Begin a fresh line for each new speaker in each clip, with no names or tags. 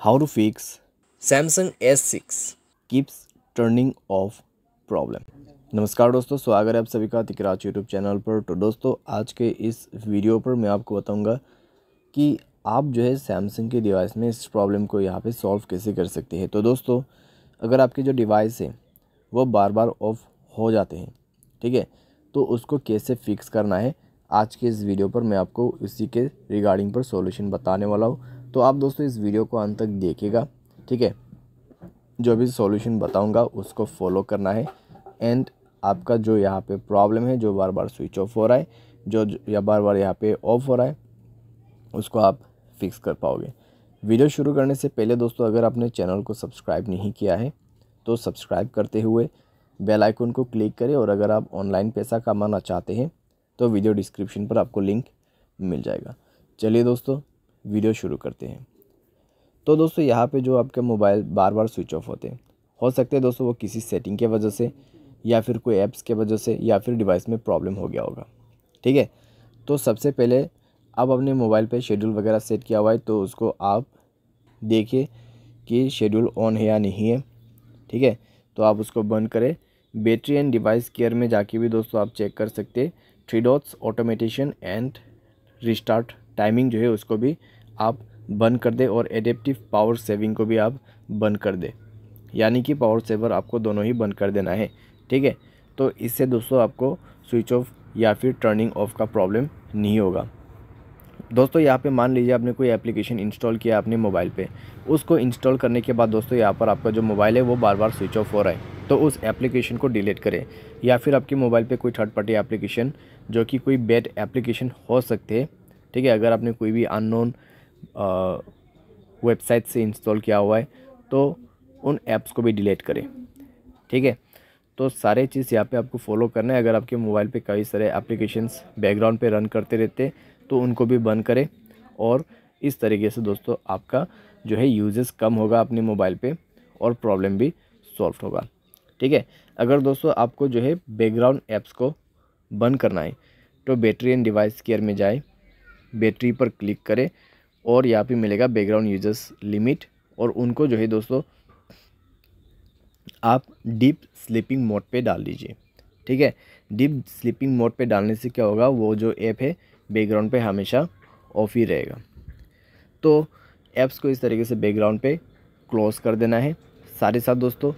how to fix
Samsung S6
keeps turning off problem नमस्कार दोस्तों, स्वागत है आप सभी का तिकराज यूट्यूब चैनल पर। तो दोस्तों, आज के इस वीडियो पर मैं आपको बताऊँगा कि आप जो है सैमसंग के डिवाइस में इस प्रॉब्लम को यहाँ पे सॉल्व कैसे कर सकते हैं। तो दोस्तों, अगर आपके जो डिवाइस है, वो बार बार ऑफ़ हो जाते हैं, ठीक है? तो उसको कैसे फिक्स करना है, आज के इस वीडियो पर मैं आपको इसी के रिगार्डिंग पर सॉल्यूशन बताने वाला हूँ। तो आप दोस्तों इस वीडियो को अंत तक देखिएगा, ठीक है? जो भी सॉल्यूशन बताऊँगा उसको फॉलो करना है। एंड आपका जो यहाँ पे प्रॉब्लम है, जो बार बार स्विच ऑफ़ हो रहा है, जो या बार बार यहाँ पे ऑफ़ हो रहा है, उसको आप फिक्स कर पाओगे। वीडियो शुरू करने से पहले दोस्तों, अगर आपने चैनल को सब्सक्राइब नहीं किया है तो सब्सक्राइब करते हुए बेल आइकन को क्लिक करें और अगर आप ऑनलाइन पैसा कमाना चाहते हैं तो वीडियो डिस्क्रिप्शन पर आपको लिंक मिल जाएगा। चलिए दोस्तों वीडियो शुरू करते हैं। तो दोस्तों, यहाँ पे जो आपके मोबाइल बार बार स्विच ऑफ़ होते हैं, हो सकते हैं दोस्तों वो किसी सेटिंग के वजह से या फिर कोई ऐप्स के वजह से या फिर डिवाइस में प्रॉब्लम हो गया होगा। ठीक है? तो सबसे पहले आप अपने मोबाइल पे शेड्यूल वगैरह सेट किया हुआ है तो उसको आप देखिए कि शेड्यूल ऑन है या नहीं है। ठीक है? तो आप उसको बंद करें। बैटरी एंड डिवाइस केयर में जाके भी दोस्तों आप चेक कर सकते three dots, automation and restart timing जो है उसको भी आप बंद कर दें और एडेप्टिव पावर सेविंग को भी आप बंद कर दें। यानी कि पावर सेवर आपको दोनों ही बंद कर देना है, ठीक है? तो इससे दोस्तों आपको स्विच ऑफ़ या फिर टर्निंग ऑफ़ का प्रॉब्लम नहीं होगा। दोस्तों, यहाँ पे मान लीजिए आपने कोई एप्लीकेशन इंस्टॉल किया अपने मोबाइल पे। उसको इंस्टॉल करने के बाद दोस्तों, यहाँ पर आपका जो मोबाइल है वो बार बार स्विच ऑफ़ हो रहा है। तो उस एप्लीकेशन को डिलीट करें। या फिर आपके मोबाइल पे कोई थर्ड पार्टी एप्लीकेशन जो कि कोई बेड एप्लीकेशन हो सकते हैं ठीक है, अगर आपने कोई भी अननोन वेबसाइट से इंस्टॉल किया हुआ है तो उन ऐप्स को भी डिलीट करें। ठीक है? तो सारे चीज़ यहाँ पे आपको फॉलो करना है। अगर आपके मोबाइल पे कई सारे एप्लीकेशंस बैकग्राउंड पे रन करते रहते तो उनको भी बंद करें। और इस तरीके से दोस्तों आपका जो है यूजेस कम होगा अपने मोबाइल पे और प्रॉब्लम भी सॉल्व होगा। ठीक है? अगर दोस्तों आपको जो है बैकग्राउंड ऐप्स को बंद करना है तो बैटरी एंड डिवाइस केयर में जाए। बैटरी पर क्लिक करें और यहाँ पे मिलेगा बैकग्राउंड यूज़र्स लिमिट और उनको जो है दोस्तों, आप डीप स्लीपिंग मोड पे डाल दीजिए। ठीक है? डीप स्लीपिंग मोड पे डालने से क्या होगा? वो जो ऐप है बैकग्राउंड पे हमेशा ऑफ़ ही रहेगा। तो ऐप्स को इस तरीके से बैकग्राउंड पे क्लोज कर देना है। साथ ही साथ दोस्तों,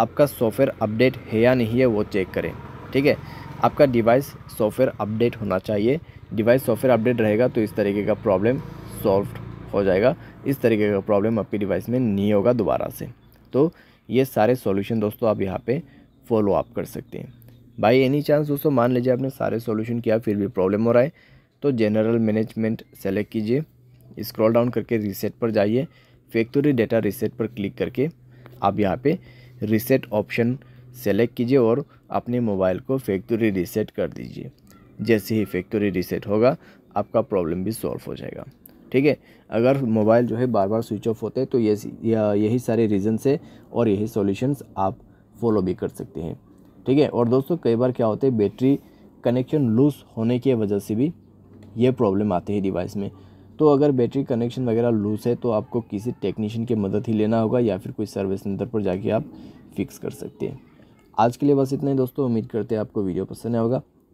आपका सॉफ्टवेयर अपडेट है या नहीं है वो चेक करें। ठीक है? आपका डिवाइस सॉफ्टवेयर अपडेट होना चाहिए। डिवाइस सॉफ्टवेयर अपडेट रहेगा तो इस तरीके का प्रॉब्लम सॉल्व हो जाएगा। इस तरीके का प्रॉब्लम आपकी डिवाइस में नहीं होगा दोबारा से। तो ये सारे सॉल्यूशन दोस्तों आप यहाँ पे फॉलो अप कर सकते हैं। बाई एनी चांस दोस्तों, मान लीजिए आपने सारे सॉल्यूशन किया, फिर भी प्रॉब्लम हो रहा है तो जनरल मैनेजमेंट सेलेक्ट कीजिए स्क्रॉल डाउन करके रीसेट पर जाइए फैक्ट्री डेटा रीसेट पर क्लिक करके आप यहाँ पे रीसेट ऑप्शन सेलेक्ट कीजिए और अपने मोबाइल को फैक्ट्री रीसेट कर दीजिए। जैसे ही फैक्ट्री रीसेट होगा, आपका प्रॉब्लम भी सॉल्व हो जाएगा। ठीक है? अगर मोबाइल जो है बार बार स्विच ऑफ़ होते हैं तो ये यही सारे रीज़न से और यही सॉल्यूशंस आप फॉलो भी कर सकते हैं। ठीक है? और दोस्तों, कई बार क्या होते हैं बैटरी कनेक्शन लूज होने की वजह से भी ये प्रॉब्लम आती है डिवाइस में। तो अगर बैटरी कनेक्शन वगैरह लूज है तो आपको किसी टेक्नीशियन की मदद ही लेना होगा या फिर कोई सर्विस सेंटर पर जाके आप फिक्स कर सकते हैं। आज के लिए बस इतना ही दोस्तों, उम्मीद करते हैं आपको वीडियो पसंद आएगा